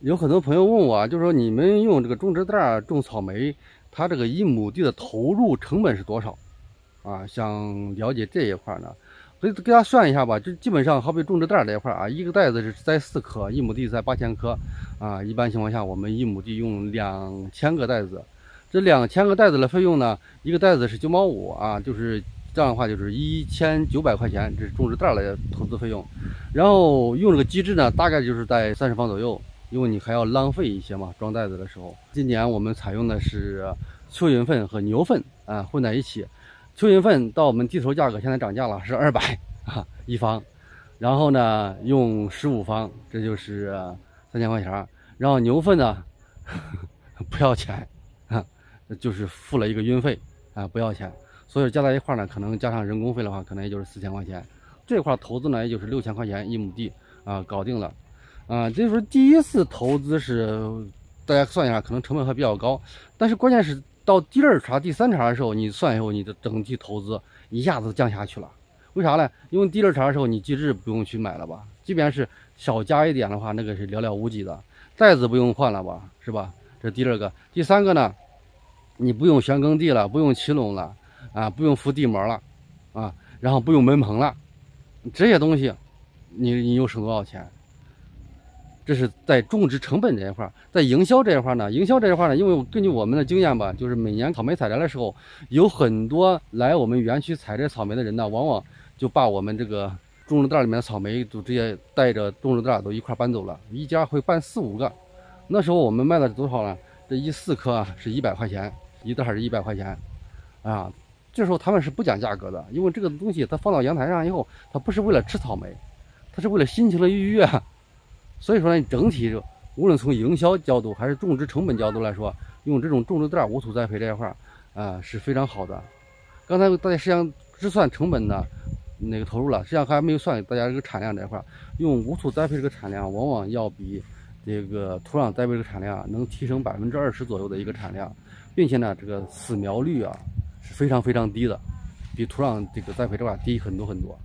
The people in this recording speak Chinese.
有很多朋友问我啊，就是说你们用这个种植袋种草莓，它这个一亩地的投入成本是多少？啊，想了解这一块呢，所以给大家算一下吧。就基本上，好比种植袋这一块啊，一个袋子是栽四颗，一亩地栽八千颗啊。一般情况下，我们一亩地用两千个袋子，这两千个袋子的费用呢，一个袋子是九毛五啊，就是这样的话就是一千九百块钱，这是种植袋的投资费用。然后用这个机制呢，大概就是在三十方左右，因为你还要浪费一些嘛，装袋子的时候。今年我们采用的是蚯蚓粪和牛粪啊混在一起。蚯蚓粪到我们地头价格现在涨价了，是二百啊一方，然后呢用十五方，这就是三千块钱。然后牛粪呢 不要钱啊，就是付了一个运费啊不要钱，所以加在一块呢，可能加上人工费的话，可能也就是四千块钱。这块投资呢也就是六千块钱一亩地啊搞定了啊。这就是第一次投资是大家算一下，可能成本还比较高，但是关键是。到第二茬、第三茬的时候，你算以后，你的整体投资一下子降下去了。为啥呢？因为第二茬的时候，你机制不用去买了吧？即便是少加一点的话，那个是寥寥无几的。袋子不用换了吧？是吧？这第二个、第三个呢？你不用旋耕地了，不用起垄了，啊，不用敷地膜了，啊，然后不用门棚了，这些东西，你你又省多少钱？这是在种植成本这一块，在营销这一块呢？营销这一块呢？因为根据我们的经验吧，就是每年草莓采摘的时候，有很多来我们园区采摘草莓的人呢，往往就把我们这个种植袋里面的草莓都直接带着种植袋都一块搬走了，一家会搬四五个。那时候我们卖的多少呢？这一四颗啊是一百块钱，一袋是一百块钱，啊，这时候他们是不讲价格的，因为这个东西它放到阳台上以后，它不是为了吃草莓，它是为了心情的愉悦。所以说呢，整体就无论从营销角度还是种植成本角度来说，用这种种植袋无土栽培这一块啊是非常好的。刚才大家实际上只算成本的那个投入了，实际上还没有算大家这个产量这一块。用无土栽培这个产量，往往要比这个土壤栽培这个产量能提升百分之二十左右的一个产量，并且呢，这个死苗率啊是非常非常低的，比土壤这个栽培这块低很多很多。